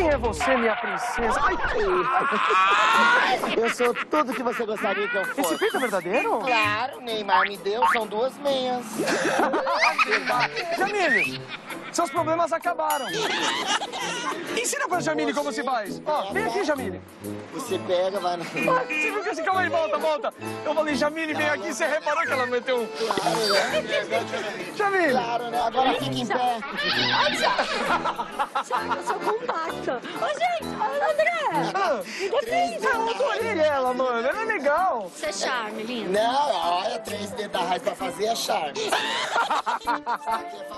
Quem é você, minha princesa? Ai, Eu sou tudo que você gostaria que eu esse fosse. peito é verdadeiro? Claro, Neymar me deu, são duas meias. Jamile, seus problemas acabaram. Ensina pra Jamile como se faz. Ó, vem aqui, Jamile. Você pega, vai no... Ah, Você viu que assim, calma aí, volta, volta. Eu falei, Jamile, vem aqui, você reparou que ela meteu um... Jamile, Claro, né? Agora fica em pé. Thiago, eu sou compacta. Ô, gente, ô, André. ah, Me defende. eu adorei ela, mano, ela é legal. Você é charme, lindo. Não, olha, 3D da raiz pra fazer é charme.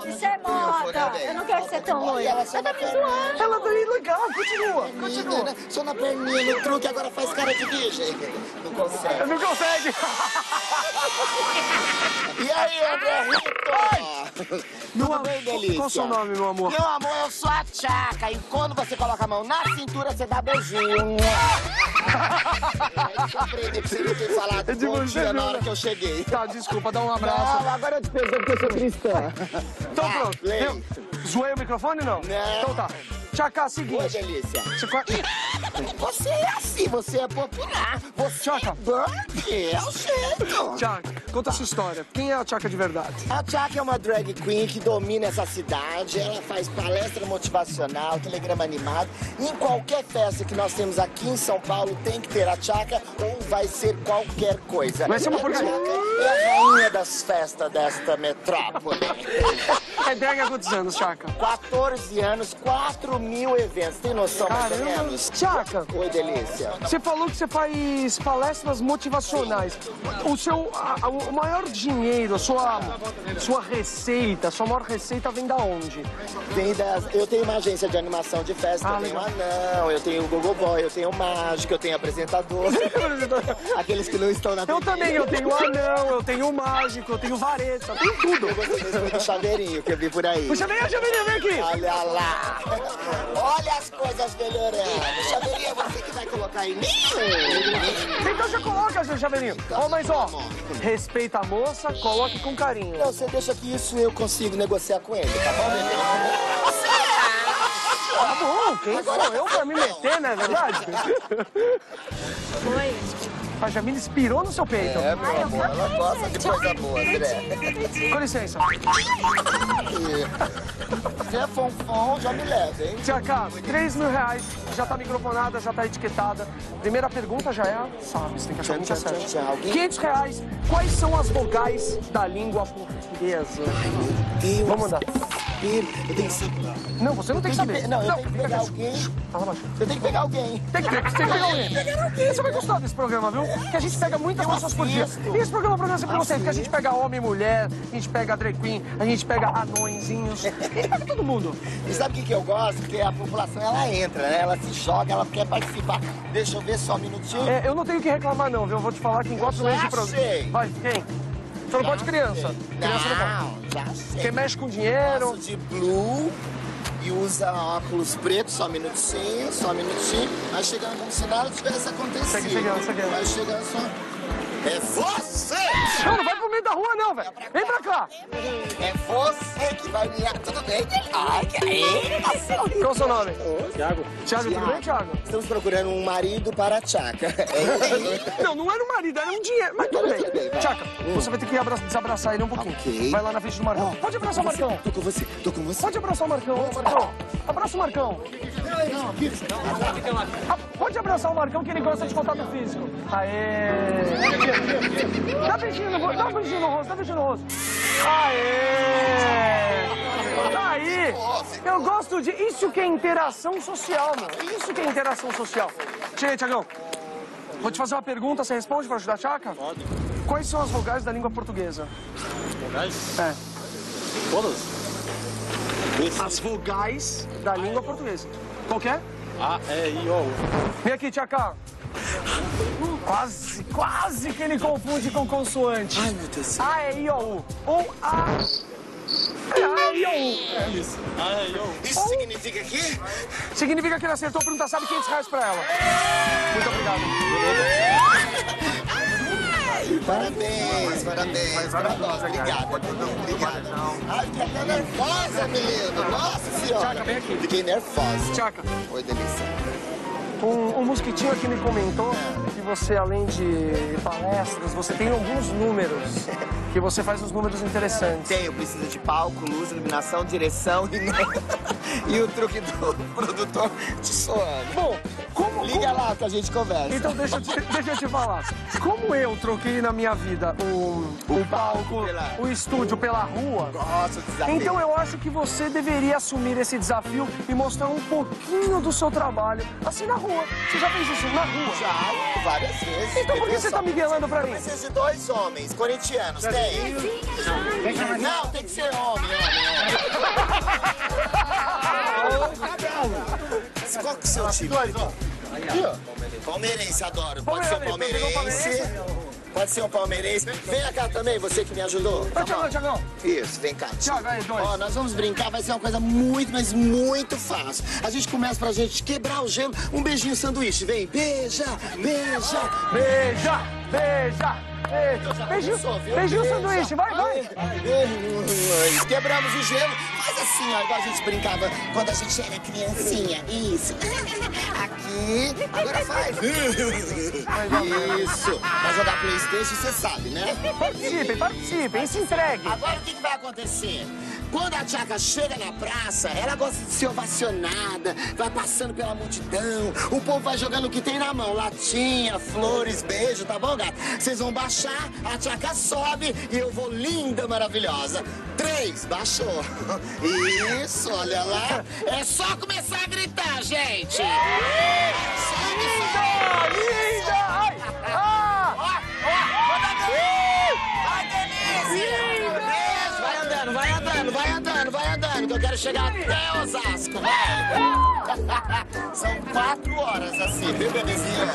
Isso é moda. Eu não quero ser tão loira. ela tá me zoando. Ela é legal, continua, continua. Né? Só na perninha, no truque, agora faz cara de virgem. Não consegue. Não consegue. E aí, André Rito? Tudo bem, delícia? Qual o seu nome, meu amor? Meu amor, eu sou a Tchaca. E quando você coloca a mão na cintura, você dá beijinho. É, surpreender pra você não ter falado de bom você, dia na hora que eu cheguei. Tá, desculpa, dá um abraço. Não, agora eu te pergunto porque eu sou cristã. Então Ah, pronto. Eu, zoei o microfone, não? Não. Então tá. Tchaca, Boa, seguinte. delícia. Você Você é assim, você é popular. Você Tchaca. é Bambi, é o jeito. Tchaca, conta a sua história. Quem é a Tchaca de verdade? A Tchaca é uma drag queen que domina essa cidade. Ela faz palestra motivacional, telegrama animado. Em qualquer festa que nós temos aqui em São Paulo, tem que ter a Tchaca ou vai ser qualquer coisa. Vai ser uma a porcaria. É a rainha das festas desta metrópole. É drag há quantos anos, Tchaca? 14 anos, 4 mil eventos. Tem noção mais ou Caramba. menos? Oi, delícia. você falou que você faz palestras motivacionais. O seu, a- o maior dinheiro, a sua, sua receita, a sua maior receita vem da onde? Vem das... Eu tenho uma agência de animação de festa, Ah, eu tenho legal. anão, eu tenho o Google Boy, eu tenho o mágico, eu tenho apresentador. Aqueles que não estão na Eu TV. também, eu tenho anão, eu tenho mágico, eu tenho vareta, eu tenho tudo. Eu gostei mesmo do chaveirinho que eu vi por aí. Puxa, vem, Chaveirinha, vem aqui. Olha lá! Olha as coisas melhorando. Chaveirinho, é você que vai colocar em mim? Então já coloca, seu Chaveirinho. Ó, mas ó, respeita a moça, coloque com carinho. Não, você deixa que isso eu consigo negociar com ele, tá bom? Tá bom, quem sou eu pra me meter, não é verdade? Oi. A Jamile inspirou no seu peito. É, meu amor, ela gosta de coisa boa, André. Com licença. Se é fonfon, já me leva, hein? Tia Cá, 3 mil reais, já tá microfonada, já tá etiquetada. Primeira pergunta já é, sabe, você tem que achar muito certo. tchau, tchau. 500 reais, quais são as vogais da língua portuguesa? Deus. Vamos mandar. Pedro, eu tenho que saber. Não, você não tem que saber. Não, eu tenho que pegar alguém. Fala baixo. Eu tenho que pegar alguém. Tem que, tem que pegar alguém. Você vai gostar desse programa, viu? Que a gente pega muitas pessoas por dia. E esse programa é um programa sempre você, porque a gente pega homem e mulher, a gente pega drag queen, a gente pega anõezinhos, a gente pega todo mundo. E sabe o que, que eu gosto? Porque a população, ela entra, né? Ela se joga, ela quer participar. Deixa eu ver só um minutinho. É, eu não tenho o que reclamar, não, viu? Eu vou te falar que já meses de programa. sei. Vai, quem? Você não pode criança. Criança não pode. Não, já sei. Quem mexe com dinheiro. Passo de blue e usa óculos pretos, só um minutinho, só um minutinho. Vai chegando como se nada tivesse acontecido. Segue chegando, segue. Vai chegando só. É você! Não, não vai pro meio da rua, não, velho. Vem pra cá. É você que vai me... Tudo bem? Ai, que aí, nasceu. Qual é o seu nome? Tiago. Thiago, tudo bem, Thiago? Estamos procurando um marido para a Tchaca. É Não, não era um marido, era um dinheiro. Mas tudo bem. Tchaca, você vai ter que abra- desabraçar ele um pouquinho. Ok. Vai lá na frente do Marcão. Pode abraçar o Marcão. Tô com você, tô com você. Pode abraçar o Marcão, Marcão. Abraça o Marcão. Ah, Pode abraçar o Marcão que ele gosta de contato físico. Aê! Dá beijinho no rosto, dá um beijinho no rosto, dá um beijinho no rosto. Aê! Tá aí! Eu gosto de. Isso que é interação social, mano. Isso que é interação social. Aí, Tiagão. Vou te fazer uma pergunta, você responde para ajudar a Tchaca? Pode. Quais são as vogais da língua portuguesa? Vogais? É. Todas? As vogais da língua portuguesa. Qual que é? A, E, I, O. Vem aqui, Tchaca. Quase, quase que ele confunde com consoante. Ai, meu Deus. A, E, I, O, U. Ou A. É A, I, O, U. É isso. A, E, I, O. Isso significa que... Significa que ele acertou a pergunta, sabe 500 reais pra ela. Muito obrigado. Parabéns, parabéns. Parabéns, obrigado. Não. Ai, fiquei até nervosa, menino. Nossa senhora. Tchaca, vem aqui. Fiquei nervosa. Tchaca, Oi, delícia. Um, um mosquitinho aqui me comentou que você, além de palestras, você tem alguns números. Que você faz uns números interessantes. Tenho, preciso de palco, luz, iluminação, direção e, e o truque do produtor te soando. Bom, como... Liga lá que a gente conversa. Então deixa eu, te, deixa eu te falar. Como eu troquei na minha vida o, o palco, pela- o estúdio pela rua, Nossa, o desafio. então eu acho que você deveria assumir esse desafio e mostrar um pouquinho do seu trabalho, assim na rua. Você já fez isso na rua? Já, várias vezes. Então por que você tá miguelando pra mim? Preciso de dois homens, corintianos. Tem? Não, tem que ser homem, homem, homem. Qual que é o seu time? Palmeirense, adoro. Pode ser um Palmeirense. Pode ser um palmeirense. Vem cá também, você que me ajudou. Ô, Tiagão, Tiagão. Isso, vem cá. Tiago, aí, dois. Ó, nós vamos brincar, vai ser uma coisa muito, mas muito fácil. A gente começa pra gente quebrar o gelo. Um beijinho sanduíche, vem. Beija, beija. Beija, beija. Beijinho, beijinho sanduíche, vai, vai. Ai, Quebramos o gelo. Faz assim, ó, igual a gente brincava quando a gente era criancinha. Isso. Aqui. Agora faz. Isso. Vai jogar Playstation, você sabe, né? Participem, participem, se entregue. Agora o que, que vai acontecer? Quando a Tchaca chega na praça, ela gosta de ser ovacionada, vai passando pela multidão, o povo vai jogando o que tem na mão, latinha, flores, beijo, tá bom, gato? Vocês vão baixar, a Tchaca sobe e eu vou linda, maravilhosa. Três, baixou. Isso, olha lá. É só começar a gritar, gente. Sobe. Linda! Quero chegar até Osasco, vai! São quatro horas assim, viu, bebezinho?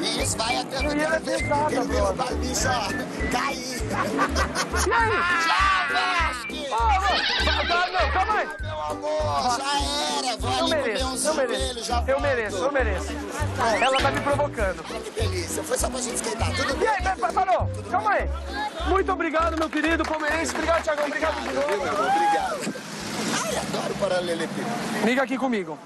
Isso, vai até o brother. barbicho, ó, cair. E aí? Tchau, Vasque! Ô, não, calma aí. Meu amor, já era, vou Eu ali comer uns eu joelhos, mereço. já Eu mereço, eu mereço. Ela tá me provocando. Que delícia, foi só pra gente esquentar, tudo E bem? aí, pa- parou? Calma aí. Muito obrigado, meu querido palmeirense. Obrigado, Tiagão. Obrigado de novo. meu obrigado. Ai, adoro paralelepípedo. Liga aqui comigo.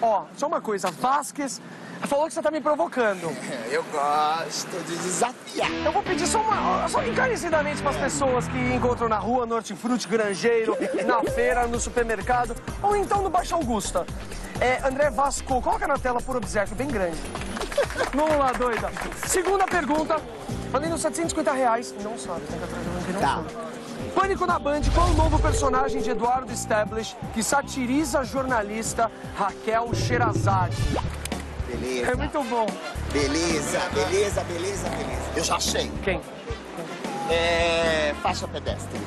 Ó, só uma coisa. Vasquez falou que você tá me provocando. Eu gosto de desafiar. Eu vou pedir só uma, só encarecidamente para as pessoas que encontram na rua, no hortifruti, granjeiro, na feira, no supermercado, ou então no Baixo Augusta. É André Vasco, coloca na tela por obséquio, bem grande. Vamos lá, doida. Segunda pergunta, valendo 750 reais. Não sabe, tem que atrás de que não Tá. sabe. Pânico na Band, qual o novo personagem de Eduardo Stablish que satiriza a jornalista Raquel Sherazade? Beleza. É muito bom. Beleza, beleza, beleza, beleza. Eu já achei. Quem? É. Faixa pedestre.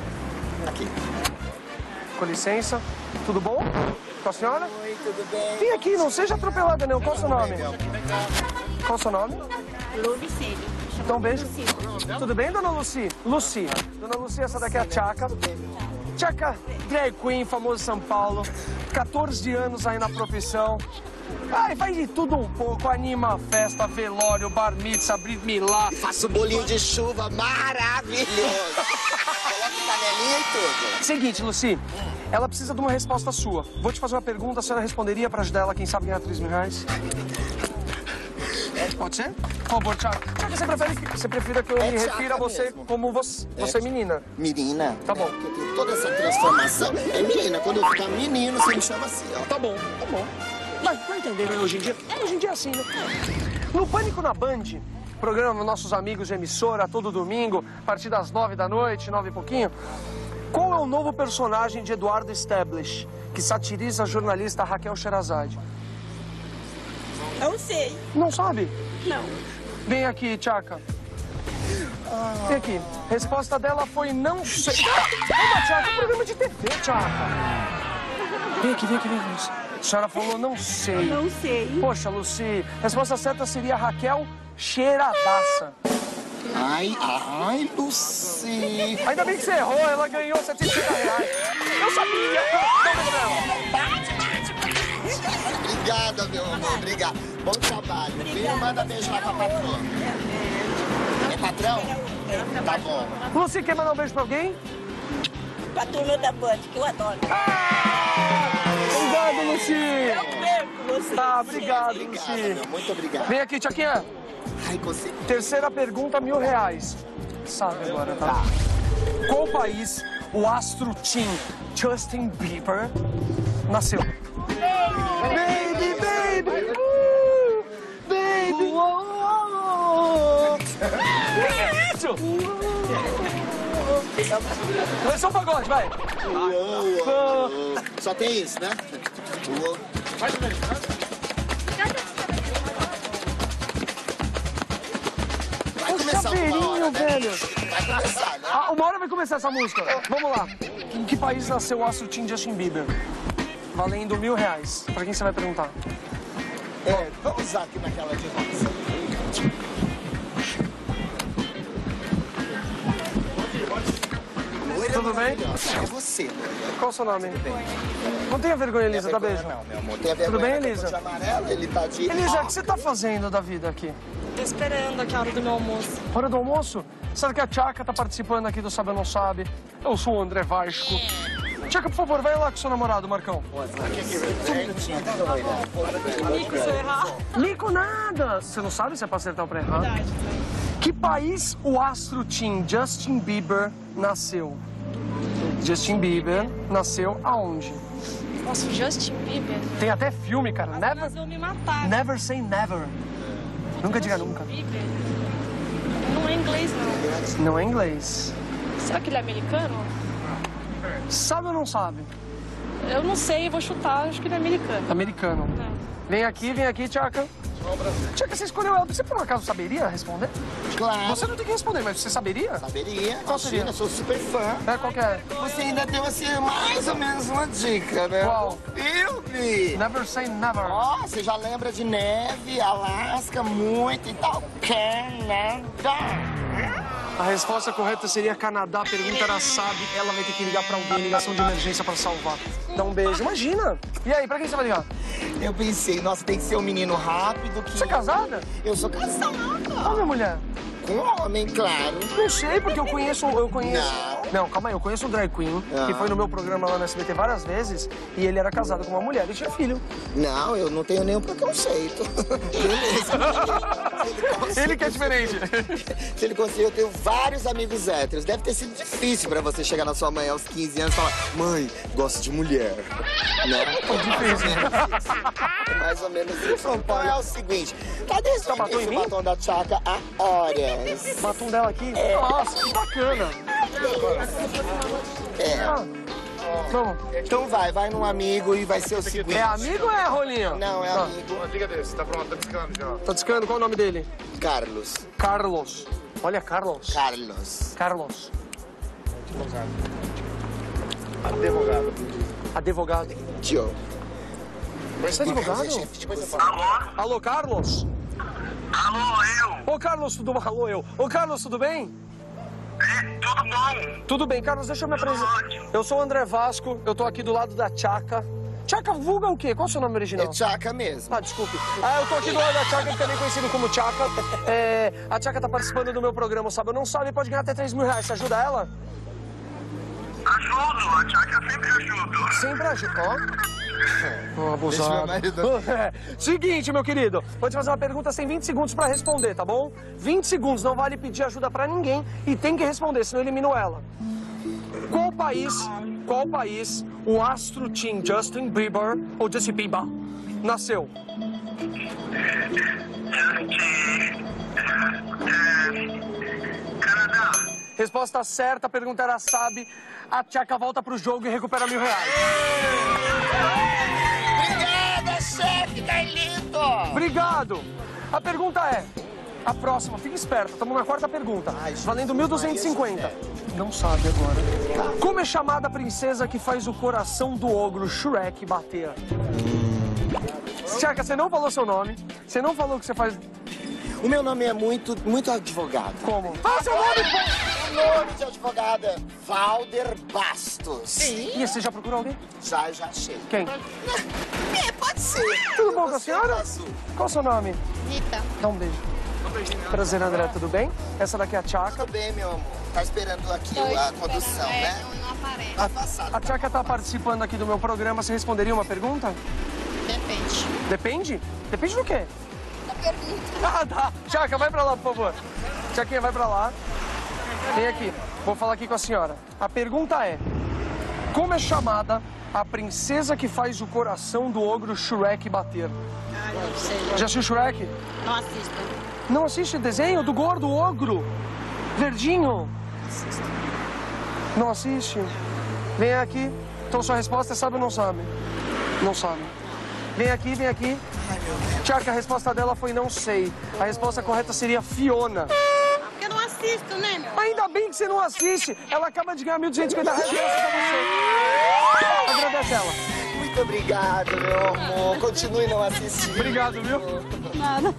Aqui. Com licença. Tudo bom? Com a senhora? Oi, tudo bem? Vem aqui, não seja atropelada, não. Qual o seu nome? Qual o seu nome? Lubicene. Então, beijo. Tudo bem, dona Luci? Luci. Dona Luci, essa daqui é a Tchaca. Tchaca, drag queen, famoso São Paulo. 14 anos aí na profissão. Ai, faz de tudo um pouco. Anima a festa, velório, bar mitzvah, brit milá. Faço bolinho de chuva maravilhoso. Coloca canelinha e tudo. Seguinte, Luci. Ela precisa de uma resposta sua. Vou te fazer uma pergunta, a senhora responderia pra ajudar ela, quem sabe, ganhar 3 mil reais? Pode ser? Por favor, Tchaca. Tchaca, você prefere que, você prefira que eu É me refira a você mesmo. como você, você é menina? Menina. Tá bom. Porque tenho toda essa transformação. É menina. Quando eu ficar menino, você me chama assim, ó. Tá bom, tá bom. Mas tá entendendo, né, hoje em dia? Hoje em dia é assim, né? No Pânico na Band, programa Nossos Amigos de Emissora, todo domingo, a partir das nove da noite, nove e pouquinho. Qual é o novo personagem de Eduardo Stablish, que satiriza a jornalista Raquel Sherazade? Não sei. Não sabe? Não. Vem aqui, Tchaca. Vem aqui. Resposta dela foi não sei. Calma, Tchaca, é um programa de TV, Tchaca. Vem aqui, vem aqui, vem aqui. A senhora falou não sei. Não sei. Poxa, Luci, resposta certa seria Raquel Cheiradaça. Ai, ai, Luci. Ainda bem que você errou, ela ganhou 750 reais. Eu sabia! Toma, Gabriela. Obrigada, meu amor. Obrigado. Bom trabalho. Viu? Manda beijo lá pra patroa. patrão? Tá bom. Lucy, quer mandar um beijo pra alguém? Pra turma da Band, que eu adoro. Obrigado, Lucy. Eu perco você. Tá, obrigado, meu. Muito obrigado. Vem aqui, Tchaquinha. Ai, consegui. Terceira pergunta, mil reais. Sabe agora, tá? Qual país o astro teen Justin Bieber nasceu? Vai só um pagode, vai. Só tem isso, né? Vai O começar uma hora, né? velho. Vai começar, né? Ah, uma hora vai começar essa música. Vamos lá. Em que país nasceu o astro teen Justin Bieber? Valendo mil reais. Pra quem você vai perguntar? É, vamos usar aqui naquela de Tudo bem? É você. Qual o seu nome? Não tenha vergonha, Elisa, dá beijo. Não, meu amor. Tem a vergonha bem, eu tô Elisa? De amarelo, ele tá de... Elisa, o que você tá fazendo da vida aqui? Tô esperando aqui a hora do meu almoço. Hora do almoço? Sabe que a Tchaka tá participando aqui do Sabe ou Não Sabe? Eu sou o André Vasco. Tchaka, por favor, vai lá com seu namorado, Marcão. Mico, se eu errar. Mico nada! Você não sabe se é pra acertar ou pra errar? Verdade. Que país o astro teen Justin Bieber nasceu? Justin Bieber nasceu aonde? Nossa, o Justin Bieber. Tem até filme, cara. As Never, vão me matar. never say never. Nunca diga nunca. Bieber. Não é inglês, não. Não é inglês. Será que ele é americano? Sabe ou não sabe? Eu não sei, eu vou chutar. Acho que ele é americano. Americano. Vem aqui, vem aqui, Tchaka. Tchaka, você escolheu ela. Você por um acaso saberia responder? Claro. Você não tem que responder, mas você saberia? Saberia. Qual seria? Eu sou super fã. É, qual que é? Você ainda deu, assim, mais ou menos uma dica, né? Qual? Filme! Never say never. Ó, você já lembra de neve, Alasca, muito e tal. Canadá. A resposta correta seria Canadá. A pergunta era sabe. Ela vai ter que ligar pra alguém, ligação de emergência pra salvar. Dá um beijo. Imagina. E aí, pra quem você vai ligar? Eu pensei, nossa, tem que ser um menino rápido que... Você é casada? Eu sou casada. Qual minha mulher? Com homem, claro. Não sei, porque eu conheço. Eu conheço. Não. Não, calma aí, eu conheço um drag queen Ah. que foi no meu programa lá no SBT várias vezes e ele era casado com uma mulher e tinha filho. Não, eu não tenho nenhum preconceito. Beleza. Ele que é diferente. Se ele conseguiu, eu tenho vários amigos héteros. Deve ter sido difícil pra você chegar na sua mãe aos 15 anos e falar: Mãe, gosto de mulher. Né? É mais ou menos isso. Então é o seguinte: cadê esse, Tá mim? batom da Tchaca há horas? Batom dela aqui. Nossa, que bacana. É. Vamos. Então vai, vai num amigo e vai ser o seguinte. É amigo ou é rolinha? Não, é Tá. amigo. Liga desse, tá pronto, tá piscando já. Tá descando, qual é o nome dele? Carlos. Carlos. Olha, Carlos. Carlos. Carlos. Advogado. Advogado. Tio. Você é advogado? Chefe de coisa. Alô, Carlos? Alô, eu? Ô, Carlos, tudo bom? Alô, eu. Ô, Carlos, tudo bem? Tudo bom? Tudo bem, Carlos, deixa eu me apresentar. Eu sou o André Vasco, eu tô aqui do lado da Tchaca. Tchaca vulga o quê? Qual é o seu nome original? É Tchaca mesmo. Ah, desculpe. Ah, eu tô aqui do lado da Tchaca, também conhecido como Tchaca. É, a Tchaca tá participando do meu programa, sabe? Eu não sabe, pode ganhar até 3 mil reais. Você ajuda ela? Ajudo, a Tchaca sempre ajuda. Sempre ajuda. Ó. Oh, abusado. Meu É. Seguinte, meu querido, vou te fazer uma pergunta, tem 20 segundos pra responder, tá bom? 20 segundos, não vale pedir ajuda pra ninguém e tem que responder, senão eu elimino ela. Qual país, qual país o astro teen Justin Bieber, ou Justin Bieber, nasceu? Canadá. Resposta certa, a pergunta era sabe. A Tchaca volta pro jogo e recupera mil reais. Obrigado. A pergunta é, a próxima, fica esperta, estamos na quarta pergunta. Valendo 1.250. Maria, Não sabe agora. Como é chamada a princesa que faz o coração do ogro Shrek bater? Tchaca, você não falou seu nome, você não falou que você faz... O meu nome é muito, muito advogado. Como? Ah, seu nome! O nome de advogado é Valder Bastos. Sim. E você já procurou alguém? Já, já achei. Quem? É, pode ser. Tudo bom com a senhora? é azul. Qual o seu nome? Rita. Dá um beijo. Prazer, André, tudo bem? Essa daqui é a Tchaka. Tudo bem, meu amor? Tá esperando aqui a condução, né? Não aparece. Tá passado. A Tchaka tá participando aqui do meu programa. Você responderia uma pergunta? Depende. Depende? Depende do quê? Da pergunta. Ah, tá. Tchaka, vai pra lá, por favor. Tchaquinha, vai pra lá. Vem aqui. Vou falar aqui com a senhora. A pergunta é: Como é chamada a princesa que faz o coração do ogro Shrek bater? Ah, não sei. Já assistiu Shrek? Não assisto. Não assiste desenho do gordo ogro? Verdinho? Não assiste? Vem aqui. Então sua resposta é sabe ou não sabe? Não sabe. Vem aqui, vem aqui. Tchaka, a resposta dela foi não sei. A resposta correta seria Fiona. Assisto, né, meu? Ainda bem que você não assiste. Ela acaba de ganhar 1.250 reais graças a você. Agradece ela. Muito obrigado, meu amor. Continue não assistindo. Obrigado, viu? Nada.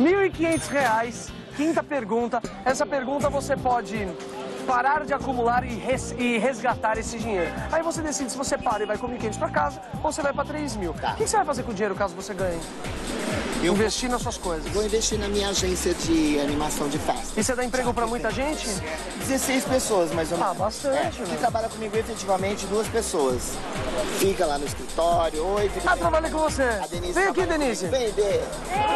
1.500 reais. Quinta pergunta. Essa pergunta você pode parar de acumular e, res- e resgatar esse dinheiro. Aí você decide se você para e vai com 1.500 para casa ou você vai para 3 mil. Tá. O que você vai fazer com o dinheiro caso você ganhe? Eu Investir nas suas coisas. Vou investir na minha agência de animação de festa. E você dá emprego para muita gente? 16 pessoas, mais ou menos. Ah, bastante, É, né? que trabalha comigo efetivamente duas pessoas. Fica lá no escritório. Oi. Ah, trabalhei com você. A Denise Vem aqui, trabalha Denise. comigo. Vem, Dê.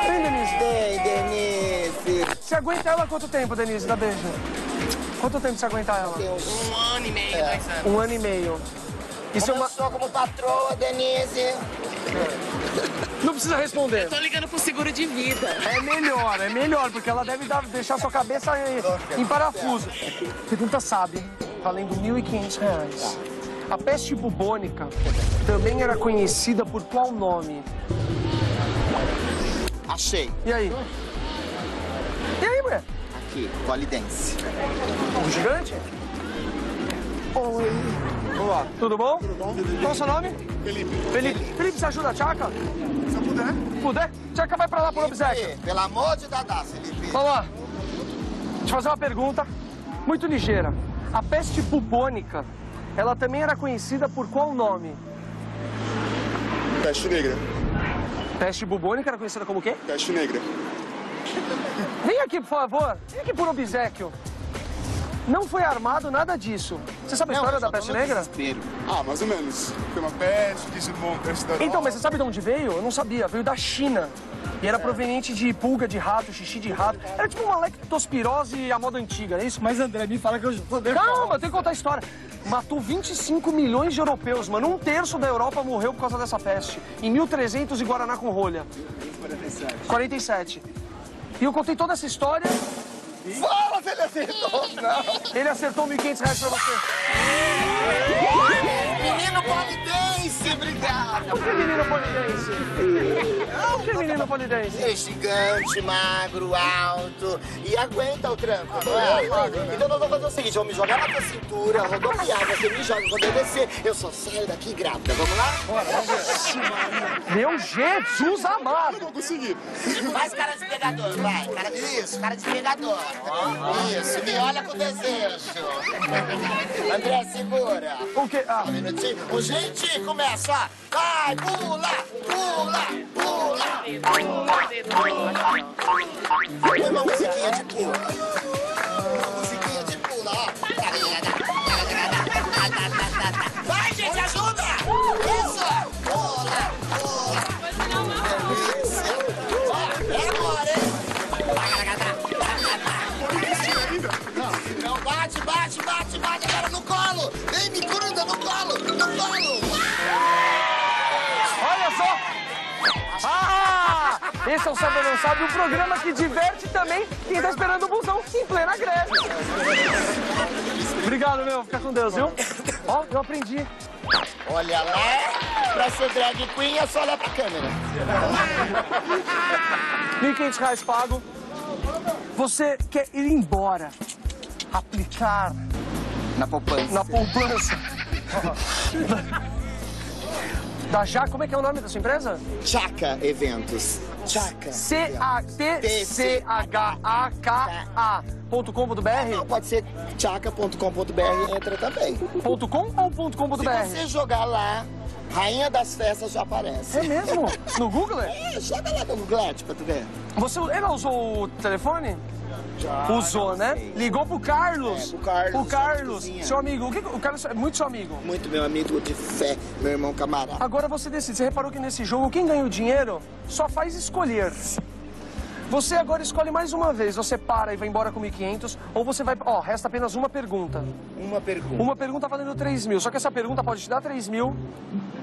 Vem, Denise. Vem, Denise. Você aguenta ela quanto tempo, Denise? Dá beijo. Quanto tempo você aguenta ela? Um ano e meio, dois anos. Um ano e meio. Isso é uma... Começou como patroa, Denise. Não precisa responder. Tô ligando pro seguro de vida. É melhor, é melhor, porque ela deve dar- deixar sua cabeça em, em parafuso. Pergunta sabe, valendo 1.500 reais. A peste bubônica também era conhecida por qual nome? Achei. E aí? E aí, mulher? Aqui, polidense. O gigante? Oi. Olá. Tudo bom? Tudo bom. Qual é o seu nome? Felipe. Felipe. Felipe, você ajuda a Tchaca? Se eu puder. Puder? Tchaca vai pra lá por obséquio. Pelo amor de Dadá, Felipe. Vamos lá. Deixa eu fazer uma pergunta muito ligeira. A peste bubônica, ela também era conhecida por qual nome? Peste negra. Peste bubônica era conhecida como o quê? Peste negra. Vem aqui, por favor. Vem aqui por obséquio. Não foi armado nada disso. Você sabe a Não, história da peste negra? desespero. Ah, mais ou menos. Foi uma peste, bom, peste da Então, mas você sabe de onde veio? Eu não sabia. Veio da China. E era proveniente de pulga de rato, xixi de rato. Era tipo uma lectospirose à moda antiga, não é isso? Mas André, me fala que eu vou ver. Calma, eu tenho que contar a história. Matou 25 milhões de europeus, mano. Um terço da Europa morreu por causa dessa peste. Em 1300 e Guaraná com rolha. 47. 47. E eu contei toda essa história. Fala se ele acertou, não. Ele acertou 1.500 reais pra você. Menino polidense, Por que menino polidense? Por que menino polidense? É gigante, magro, alto e aguenta o tranco, não é? Então nós vamos fazer o seguinte, vamos me jogar na tua cintura, rodopiar, você me joga, quando eu descer, eu só saio daqui grávida, vamos lá? Meu Jesus amado! Não consegui. Faz cara de pegador, vai, cara de... Isso, cara de pegador. Isso, me olha com desejo. André, segura. O quê? Ah, Um minutinho. O jeitinho começa, ó. Vai, pula, pula, pula, pula. Põe uma musiquinha de pula. Esse é o Sabe ou Não Sabe, um programa que diverte também quem tá esperando o busão em plena greve. Obrigado, meu. Fica com Deus, viu? Ó, eu aprendi. Olha lá, pra ser drag queen é só olhar pra câmera. 1.500 reais pago. Você quer ir embora, aplicar Na poupança. na poupança da Já, como é que é o nome da sua empresa? Chaca Eventos. Chaca. C-A-T-C-H-A-K-A.com.br? Não, pode ser chaca.com.br, entra também. Ponto .com ou ponto Se .com.br? você jogar lá, Rainha das festas já aparece. É mesmo? No Google? É, joga lá no Google pra tu ver. Você, ela usou o telefone? Já, Usou, né? Ligou pro Carlos. É, pro Carlos, O Carlos, seu amigo. O, que, o Carlos é muito seu amigo. Muito meu amigo de fé, meu irmão camarada. Agora você decide. Você reparou que nesse jogo, quem ganha o dinheiro só faz escolher. Você agora escolhe mais uma vez. Você para e vai embora com 1.500 ou você vai... Ó, resta apenas uma pergunta. Uma pergunta. Uma pergunta valendo 3 mil. Só que essa pergunta pode te dar 3 mil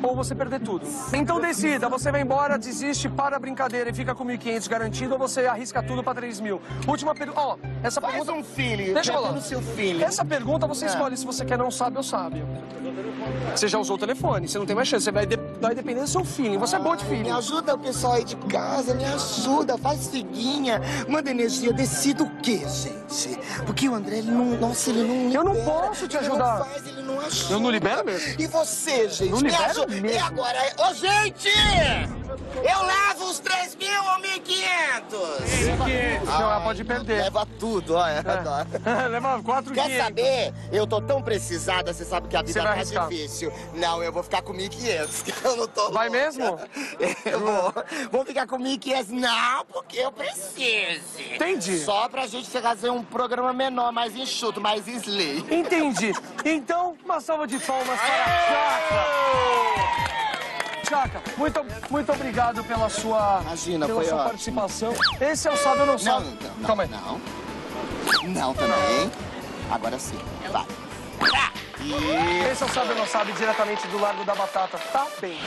ou você perder tudo. Então decida. Você vai embora, desiste, para a brincadeira e fica com 1.500 garantido ou você arrisca tudo para 3 mil. Última pergunta. Ó, essa Faz pergunta... um feeling. Deixa eu falar. no seu feeling. Essa pergunta você É. escolhe se você quer não sabe ou sabe. Você já usou o telefone, você não tem mais chance. Você vai, de... vai depender do seu feeling. Você é boa de feeling. Me ajuda o pessoal aí de casa, me ajuda, faz figuinha, manda energia, decida o quê, gente? Porque o André, ele não, nossa, ele não Eu não libera, posso te ele ajudar. Não faz, ele não ajuda. Eu não libero mesmo. E você, gente? Não me libero ajuda. E mesmo. agora, ô gente! Eu levo os 3 mil ou 1.500? Não, ela pode perder. Leva tudo, olha, adoro. Leva 4 Quer saber? Eu tô tão precisada, você sabe que a vida tá arriscar? difícil. Não, eu vou ficar com 1.500, que eu não tô Vai louca. mesmo? Eu vou. Vou ficar com 1.500. Não, porque eu preciso. Entendi. Só pra gente fazer um programa menor, mais enxuto, mais slay. Entendi. Então, uma salva de palmas para a Chaka. Chaka, muito, muito obrigado pela sua, Imagina, pela sua ótimo. participação. Esse é o Sábio Não Não, Sabe. não, não. Calma aí. Não. Não também. Agora sim. Vai. Esse é o Sábio Não Sabe, diretamente do Largo da Batata. Tá bem.